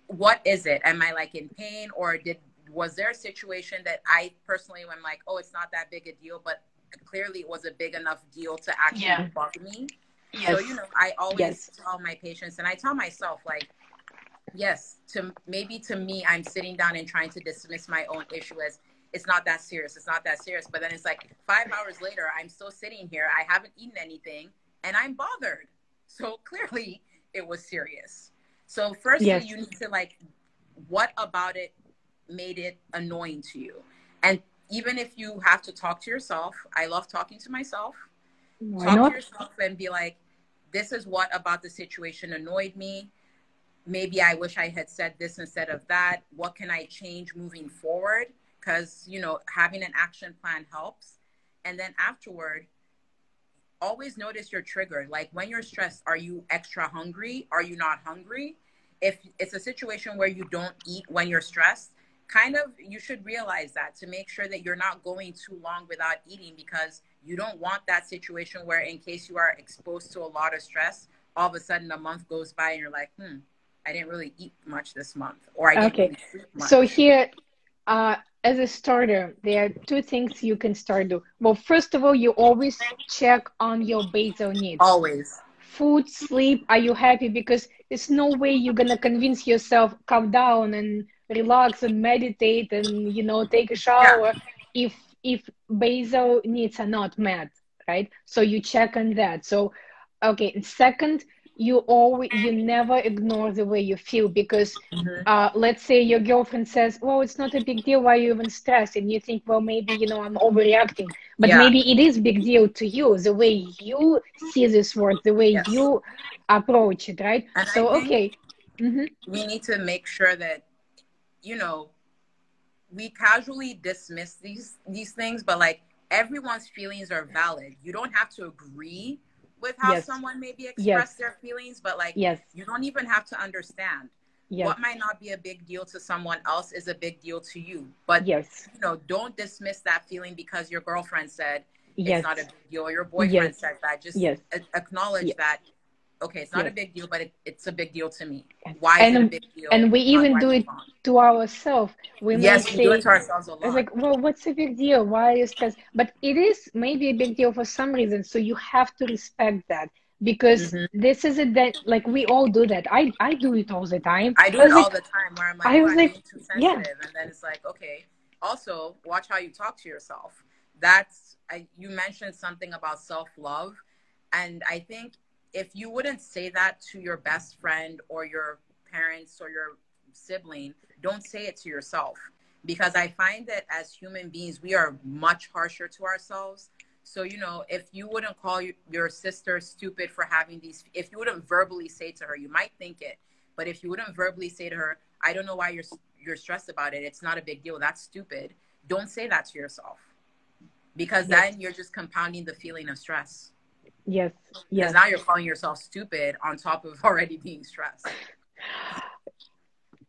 What is it? Am I like in pain or did was there a situation that I personally am like, oh, it's not that big a deal, but clearly it was a big enough deal to actually yeah. bug me? Yes. So, you know, I always yes. tell my patients and I tell myself, like, yes, to maybe to me, I'm sitting down and trying to dismiss my own issue as it's not that serious. It's not that serious. But then it's like five hours later, I'm still sitting here. I haven't eaten anything and I'm bothered. So clearly it was serious. So, firstly, yes. you need to like, what about it made it annoying to you? And even if you have to talk to yourself, I love talking to myself. Why talk not? to yourself and be like, this is what about the situation annoyed me. Maybe I wish I had said this instead of that. What can I change moving forward? Because, you know, having an action plan helps. And then afterward, always notice your trigger. Like when you're stressed, are you extra hungry? Are you not hungry? If it's a situation where you don't eat when you're stressed, kind of you should realize that to make sure that you're not going too long without eating because you don't want that situation where in case you are exposed to a lot of stress all of a sudden a month goes by and you're like hmm i didn't really eat much this month or i didn't okay really so here uh, as a starter there are two things you can start do. Well first of all you always check on your basal needs. Always. Food sleep are you happy? Because there's no way you're gonna convince yourself calm down and relax and meditate and you know take a shower yeah. if if basal needs are not met right? So you check on that. So okay and second you always you never ignore the way you feel because mm-hmm. uh, let's say your girlfriend says well it's not a big deal why you even stressed and you think well maybe you know i'm overreacting but yeah. maybe it is big deal to you the way you see this work the way yes. you approach it right and so okay mm-hmm. we need to make sure that you know, we casually dismiss these these things, but like everyone's feelings are valid. You don't have to agree with how yes. someone maybe express yes. their feelings, but like yes. you don't even have to understand. Yes. What might not be a big deal to someone else is a big deal to you. But yes. you know, don't dismiss that feeling because your girlfriend said yes. it's not a big deal or your boyfriend said that. Just yes. acknowledge that okay, it's not yes. a big deal, but it, it's a big deal to me. Why and, is it a big deal? And we even do it to ourselves. We yes, we say, do it to ourselves a lot. It's like, well, what's a big deal? Why is this? But it is maybe a big deal for some reason. So you have to respect that because mm-hmm. this is a that like we all do that. I I do it all the time. I do I it all the time where I'm like, I was like, too sensitive, yeah. and then it's like, okay. Also, watch how you talk to yourself. That's I, you mentioned something about self love, and I think if you wouldn't say that to your best friend or your parents or your sibling, don't say it to yourself. Because I find that as human beings, we are much harsher to ourselves. So, you know, if you wouldn't call your sister stupid for having these, if you wouldn't verbally say to her, you might think it, but if you wouldn't verbally say to her, I don't know why you're, you're stressed about it, it's not a big deal, that's stupid, don't say that to yourself. Because yes. then you're just compounding the feeling of stress. Yes. Yes. Now you're calling yourself stupid on top of already being stressed.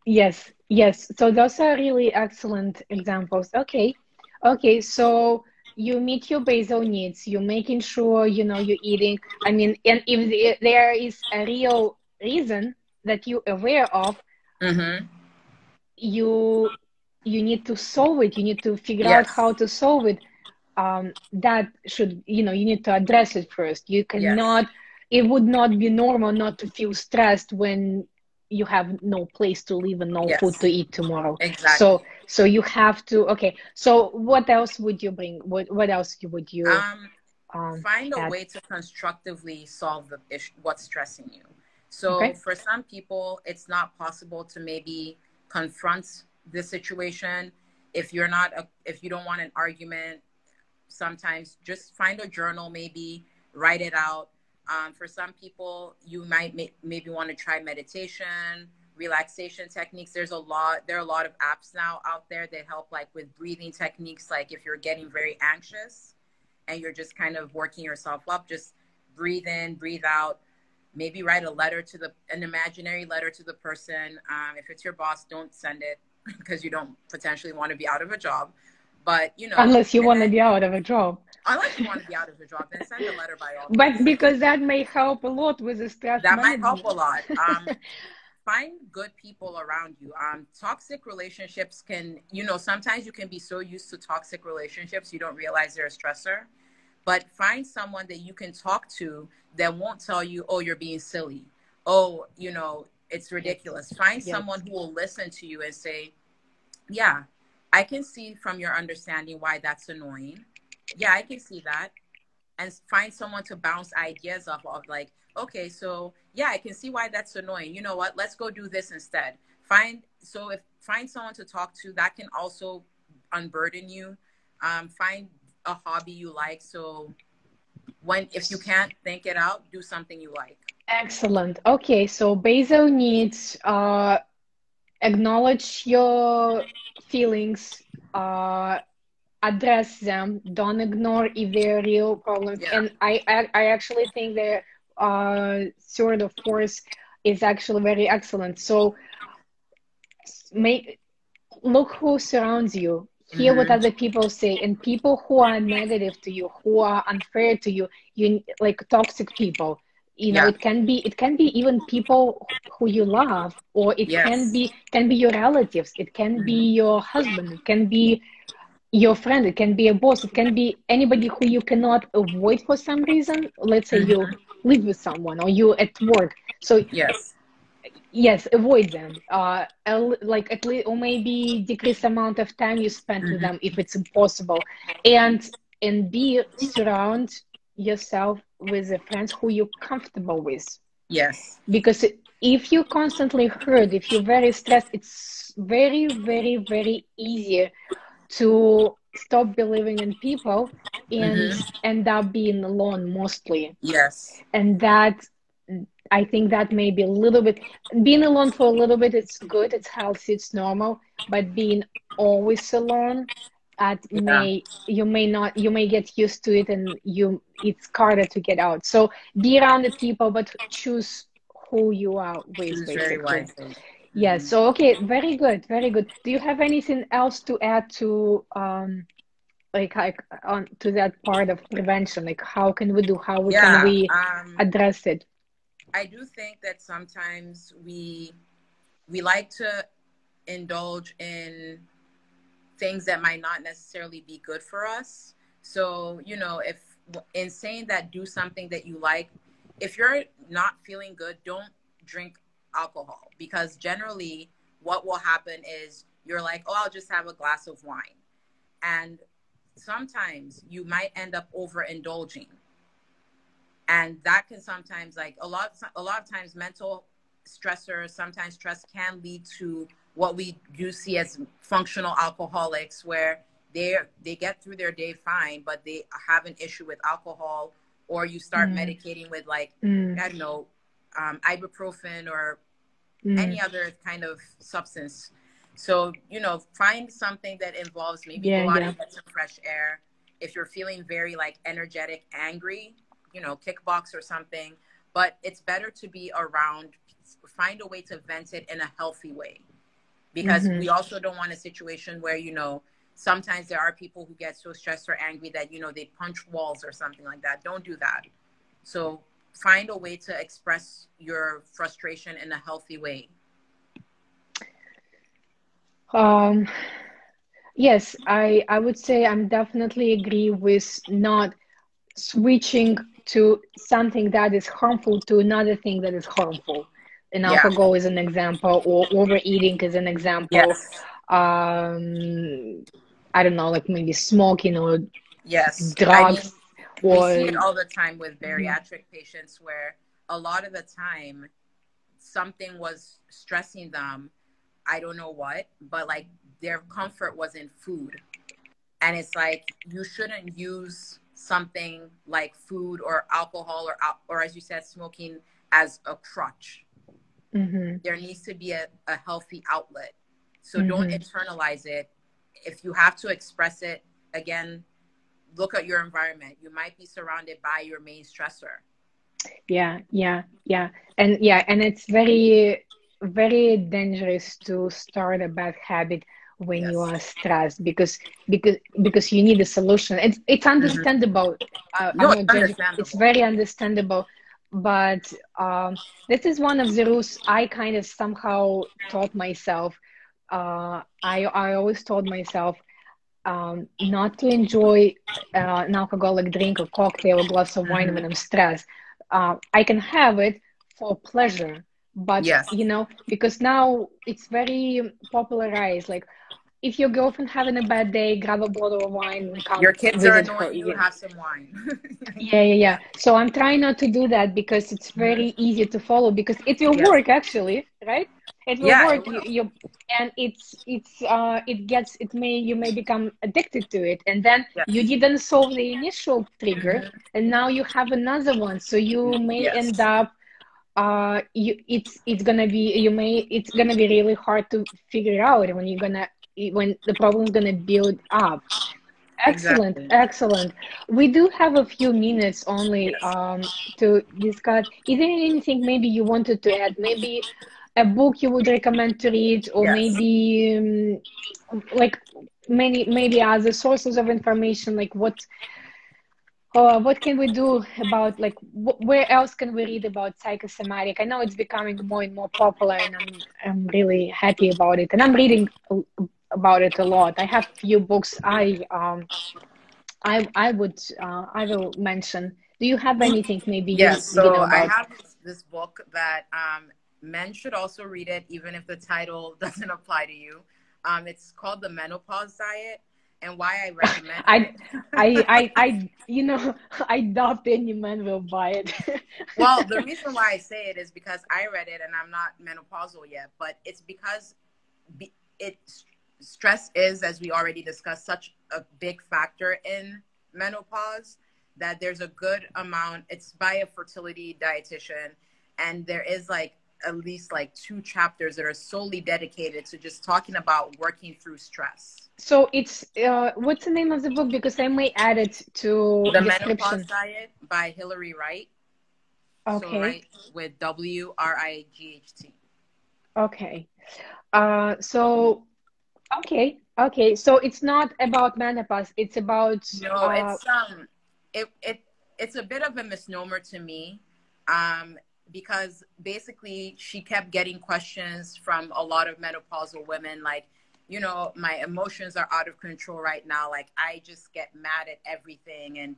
Yes. Yes. So those are really excellent examples. Okay. Okay. So you meet your basal needs. You're making sure you know you're eating. I mean, and if there is a real reason that you're aware of, mm-hmm. you you need to solve it. You need to figure yes. out how to solve it um, that should you know you need to address it first. You cannot yes. it would not be normal not to feel stressed when you have no place to live and no yes. food to eat tomorrow. Exactly. So so you have to okay. So what else would you bring? What what else would you um, um find a way to constructively solve the issue what's stressing you. So okay. for some people it's not possible to maybe confront the situation if you're not a, if you don't want an argument sometimes just find a journal, maybe write it out. Um, for some people, you might may- maybe want to try meditation, relaxation techniques. There's a lot. There are a lot of apps now out there that help, like with breathing techniques. Like if you're getting very anxious and you're just kind of working yourself up, just breathe in, breathe out. maybe write a letter to the an imaginary letter to the person um, if it's your boss don't send it because you don't potentially want to be out of a job but you know unless you want to be out of a job unless you want to be out of a job then send a letter by all but because that may help a lot with the stress that management. might help a lot um, find good people around you um, toxic relationships can you know sometimes you can be so used to toxic relationships you don't realize they're a stressor but find someone that you can talk to that won't tell you, oh, you're being silly. Oh, you know, it's ridiculous. Find yes. someone who will listen to you and say, yeah, I can see from your understanding why that's annoying. Yeah, I can see that. And find someone to bounce ideas off of, like, okay, so yeah, I can see why that's annoying. You know what? Let's go do this instead. Find so if find someone to talk to that can also unburden you. Um, find a hobby you like. So when if you can't think it out, do something you like. Excellent. Okay, so basal needs uh, acknowledge your feelings, uh, address them, don't ignore if they're real problems. Yeah. And I, I, I actually think the uh, sort of force is actually very excellent. So make look who surrounds you hear mm-hmm. what other people say and people who are negative to you who are unfair to you you like toxic people you know yeah. it can be it can be even people who you love or it yes. can be can be your relatives it can mm-hmm. be your husband it can be your friend it can be a boss it can be anybody who you cannot avoid for some reason let's say mm-hmm. you live with someone or you at work so yes yes avoid them uh like at least or maybe decrease amount of time you spend mm-hmm. with them if it's impossible and and be surround yourself with the friends who you're comfortable with yes because if you constantly hurt if you're very stressed it's very very very easy to stop believing in people and mm-hmm. end up being alone mostly yes and that I think that may be a little bit being alone for a little bit. It's good, it's healthy, it's normal. But being always alone, at yeah. may you may not you may get used to it, and you it's harder to get out. So be around the people, but choose who you are with. basically. Yeah. Mm-hmm. So okay, very good, very good. Do you have anything else to add to? um like, like on to that part of prevention like how can we do how we yeah, can we um, address it I do think that sometimes we we like to indulge in things that might not necessarily be good for us. So, you know, if in saying that do something that you like, if you're not feeling good, don't drink alcohol because generally what will happen is you're like, "Oh, I'll just have a glass of wine." And sometimes you might end up overindulging and that can sometimes like a lot of, a lot of times mental stressors sometimes stress can lead to what we do see as functional alcoholics where they they get through their day fine but they have an issue with alcohol or you start mm. medicating with like mm. i don't know um, ibuprofen or mm. any other kind of substance so you know find something that involves maybe yeah, go out yeah. and get some fresh air if you're feeling very like energetic angry you know, kickbox or something. But it's better to be around, find a way to vent it in a healthy way. Because mm-hmm. we also don't want a situation where, you know, sometimes there are people who get so stressed or angry that, you know, they punch walls or something like that. Don't do that. So find a way to express your frustration in a healthy way. Um, yes, I, I would say I'm definitely agree with not switching to something that is harmful to another thing that is harmful. And yeah. alcohol is an example, or overeating is an example. Yes. Um, I don't know, like maybe smoking or yes, drugs. I mean, or... We see it all the time with bariatric patients, where a lot of the time something was stressing them. I don't know what, but like their comfort was in food, and it's like you shouldn't use something like food or alcohol or or as you said smoking as a crutch mm-hmm. there needs to be a, a healthy outlet so mm-hmm. don't internalize it if you have to express it again look at your environment you might be surrounded by your main stressor Yeah, yeah, yeah. And yeah, and it's very, very dangerous to start a bad habit when Yes. you are stressed because because because you need a solution. It's it's hmm understandable. Uh, No, it's judging. It's very understandable. But um, this is one of the rules I kind of somehow taught myself. Uh, I I always told myself um, not to enjoy uh, an alcoholic drink or cocktail or glass of wine when I'm stressed. Uh, I can have it for pleasure, but Yes. you know, because now it's very popularized. Like if your girlfriend having a bad day, grab a bottle of wine and Your kids are annoying you, You have some wine. yeah, yeah, yeah. yeah. So I'm trying not to do that because it's very easy to follow because it will Yes. work actually, right? It will Yeah, work. You, will. you and it's it's uh it gets it may you may become addicted to it and then you didn't solve the initial trigger hmm and now you have another one. So you may end up uh you it's it's gonna be you may it's gonna be really hard to figure out when you're gonna when the problem's gonna build up. Excellent, Exactly. excellent. We do have a few minutes only um, to discuss. Is there anything maybe you wanted to add? Maybe a book you would recommend to read, or Yes. maybe um, like many maybe other sources of information. Like what uh, what can we do about like wh- where else can we read about psychosomatic? I know it's becoming more and more popular, and I'm I'm really happy about it. And I'm reading about it a lot. I have few books I um I I would uh, I will mention. Do you have anything maybe you Yes. you know So I have this, this book that um, men should also read it, even if the title doesn't apply to you. Um, it's called The Menopause Diet. And why I recommend I it. I I I you know I doubt any man will buy it. well, the reason why I say it is because I read it and I'm not menopausal yet, but it's because be, it stress is, as we already discussed, such a big factor in menopause that there's a good amount. It's by a fertility dietitian, and there is like at least like two chapters that are solely dedicated to just talking about working through stress. So it's uh, what's the name of the book? Because I may add it to The. Menopause Diet by Hilary Wright. So Okay, Wright with W R I G H T. okay. Uh, so okay, okay. So it's not about menopause. It's about No, uh, it's um, it it it's a bit of a misnomer to me, um, because basically she kept getting questions from a lot of menopausal women, like, you know, my emotions are out of control right now. Like I just get mad at everything, and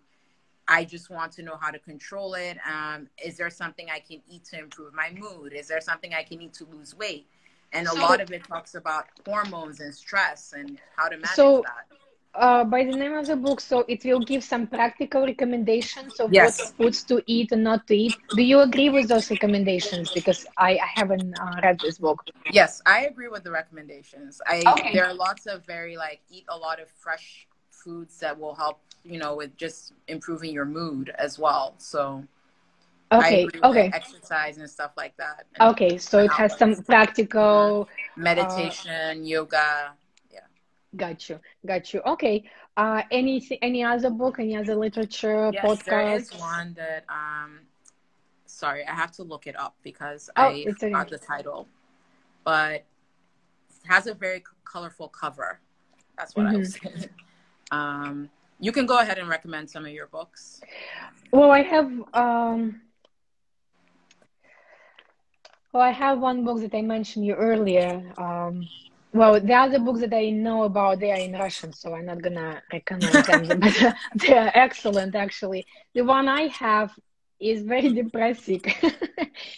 I just want to know how to control it. Um, is there something I can eat to improve my mood? Is there something I can eat to lose weight? And a so lot of it talks about hormones and stress and how to manage so that. uh, by the name of the book, so it will give some practical recommendations of what foods to eat and not to eat. Do you agree with those recommendations? Because I, I haven't uh, read this book. Yes, I agree with the recommendations. I Okay. there are lots of very like eat a lot of fresh foods that will help, you know, with just improving your mood as well. So Okay, okay, exercise and stuff like that okay. So it has some practical. Uh, Meditation, yoga. Yeah. got you, got you. Okay. Uh, any any other book, any other literature, Yes, there is one that um sorry, I have to look it up because Oh, I forgot the title. But it has a very colorful cover. That's what I hmm was saying. Um you can go ahead and recommend some of your books. Well, I have um. Well, I have one book that I mentioned you earlier. Um, well, the other books that I know about, they are in Russian, so I'm not gonna recommend them, but uh, they are excellent, actually. The one I have is very depressing.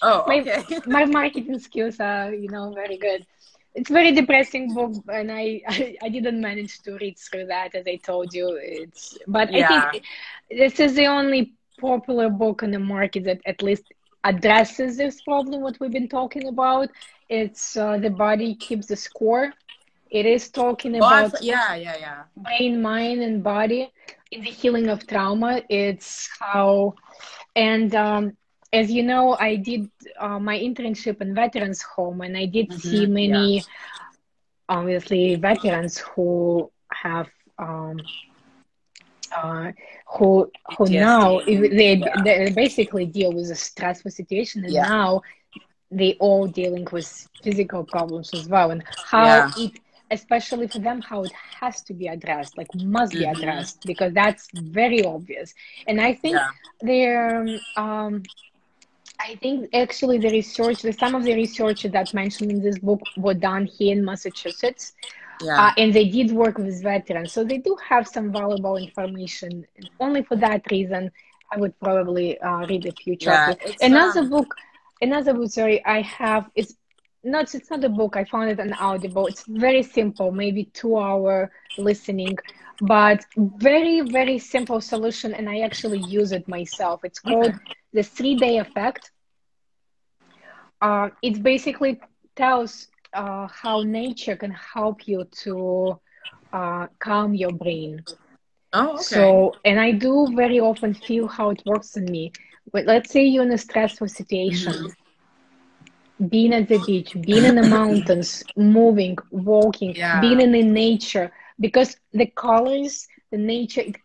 Oh, My okay. my marketing skills are, you know, very good. It's very depressing book, and I, I I didn't manage to read through that, as I told you. It's, but I think this is the only popular book on the market that at least addresses this problem what we've been talking about it's uh, the body keeps the score it is talking Oh, about yeah, yeah, yeah. brain mind and body in the healing of trauma it's how and um, as you know i did uh, my internship in veterans home and i did see hmm Yeah. many obviously veterans who have um, uh, who who PTSD. now they, Yeah. they basically deal with a stressful situation and Yeah. now they all dealing with physical problems as well and how Yeah. it especially for them how it has to be addressed like must be Mhm. addressed because that's very obvious and i think there um I think actually the research, the, some of the research that mentioned in this book were done here in Massachusetts, Yeah. uh, and they did work with veterans, so they do have some valuable information. Only for that reason, I would probably uh, read a few chapters. it's, another um, book, another book. Sorry, I have. It's not. It's not a book. I found it on Audible. It's very simple, maybe two hour listening, but very very simple solution, and I actually use it myself. It's called the three day effect. Uh, it basically tells uh, how nature can help you to uh, calm your brain. Oh, okay. So, and I do very often feel how it works on me. But let's say you're in a stressful situation, Mm-hmm. being at the beach, being in the mountains, moving, walking, Yeah. being in the nature, because the colors, the nature, it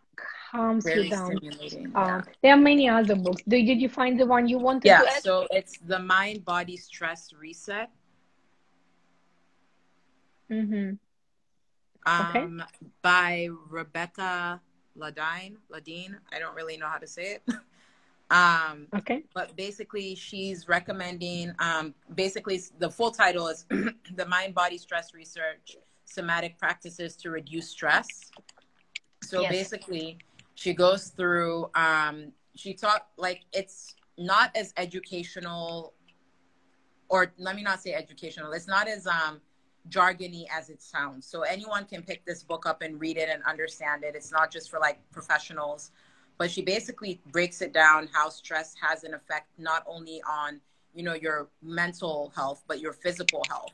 calms Very you down. stimulating. Um, there are many other books. Did, did you find the one you wanted yeah. So it's the mind body stress reset. Mm-hmm. Okay. Um, by Rebekkah LaDyne. LaDyne. I don't really know how to say it. um, Okay. but basically she's recommending um, basically the full title is the mind body stress reset somatic practices to reduce stress so Yes. basically she goes through um, she taught like it's not as educational or let me not say educational it's not as um jargony as it sounds. So anyone can pick this book up and read it and understand it. It's not just for like professionals but she basically breaks it down how stress has an effect not only on you know your mental health but your physical health.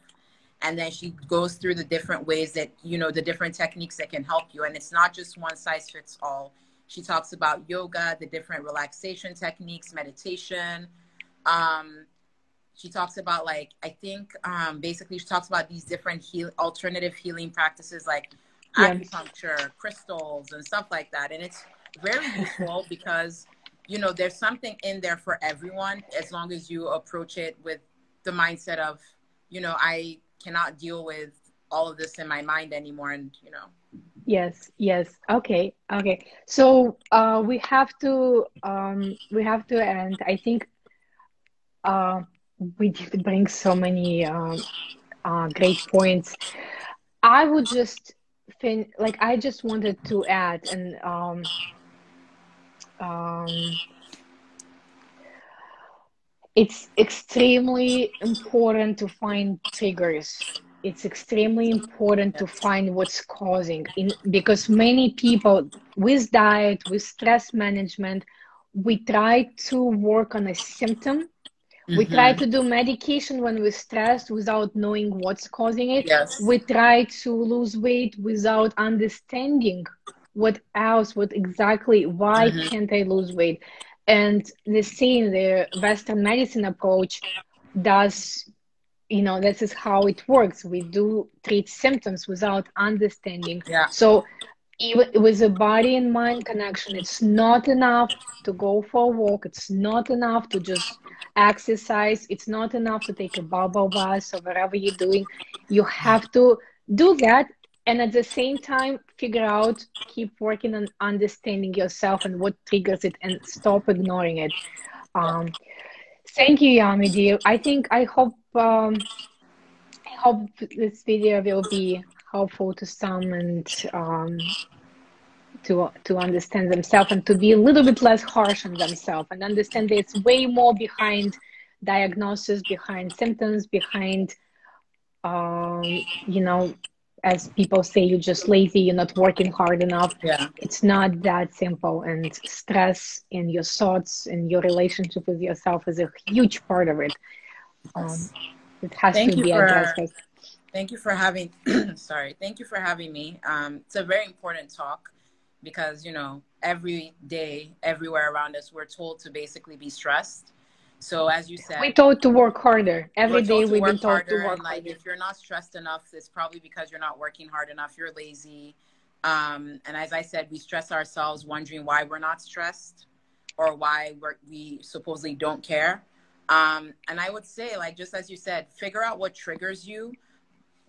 And then she goes through the different ways that you know the different techniques that can help you. And it's not just one size fits all. She talks about yoga the different relaxation techniques meditation um, she talks about like i think um, basically she talks about these different heal- alternative healing practices like Yeah. acupuncture crystals and stuff like that and it's very useful because you know there's something in there for everyone as long as you approach it with the mindset of you know i cannot deal with all of this in my mind anymore and you know Yes, yes. Okay, okay. So uh, we have to um, we have to end. I think uh, we did bring so many um, uh, great points. I would just fin like I just wanted to add and um, um, it's extremely important to find triggers it's extremely important to find what's causing in because many people with diet with stress management we try to work on a symptom we try to do medication when we're stressed without knowing what's causing it. Yes. We try to lose weight without understanding what else what exactly why Mhm. can't i lose weight? And the same the western medicine approach does you know this is how it works. We do treat symptoms without understanding. Yeah. So even with a body and mind connection. It's not enough to go for a walk. It's not enough to just exercise. It's not enough to take a bubble bath or whatever you're doing. You have to do that and at the same time figure out keep working on understanding yourself and what triggers it and stop ignoring it. Um, thank you yamidi i think i hope um, i hope this video will be helpful to some and um, to to understand themselves and to be a little bit less harsh on themselves and understand there's way more behind diagnosis behind symptoms behind um, you know as people say you're just lazy you're not working hard enough yeah it's not that simple and stress in your thoughts and your relationship with yourself is a huge part of it um, it has Thank to be addressed. Thank you for having sorry thank you for having me um, it's a very important talk because you know every day everywhere around us we're told to basically be stressed so as you said we're told to work harder Every day we're day told to we've work been told harder to work and like harder if you're not stressed enough it's probably because you're not working hard enough you're lazy Um, and as I said, we stress ourselves wondering why we're not stressed or why we're, we supposedly don't care. Um, and I would say, like, just as you said, figure out what triggers you.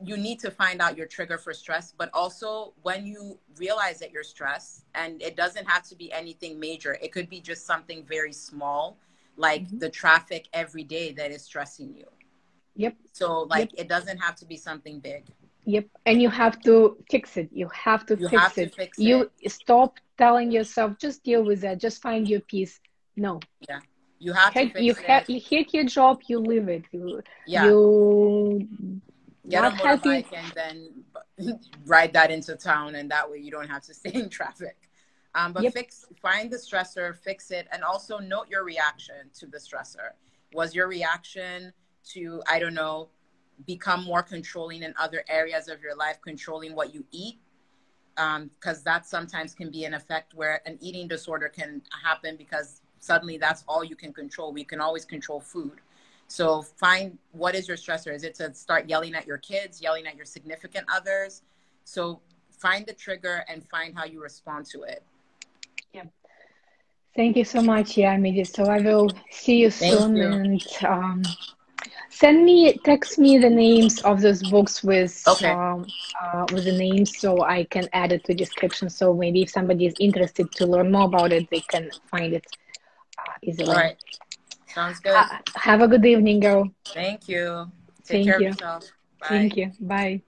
You need to find out your trigger for stress, but also when you realize that you're stressed, and it doesn't have to be anything major, it could be just something very small, like mm-hmm. the traffic every day that is stressing you. Yep. So, like, yep. it doesn't have to be something big. Yep. And you have to fix it. You have to, you fix, have it. to fix you stop telling yourself, just deal with that. Just find your peace. No. Yeah. You have you, ha- you hate your job, you leave it. You, yeah. you get not a happy. motorbike and then ride that into town, and that way you don't have to stay in traffic. Um, but Yep. fix, find the stressor, fix it, and also note your reaction to the stressor. Was your reaction to I don't know become more controlling in other areas of your life, controlling what you eat? Because that sometimes can be an effect where an eating disorder can happen because suddenly that's all you can control. We can always control food. So find what is your stressor? Is it to start yelling at your kids, yelling at your significant others? So find the trigger and find how you respond to it. Yeah. Thank you so much, yeah, Yamidi. So I will see you Thank soon you. and um, send me, text me the names of those books with Okay. um, uh, with the names so I can add it to description. So maybe if somebody is interested to learn more about it, they can find it uh, easily. All right. Sounds good. Ha- have a good evening, girl. Thank you. Take Thank care you. of yourself. Bye. Thank you. Bye.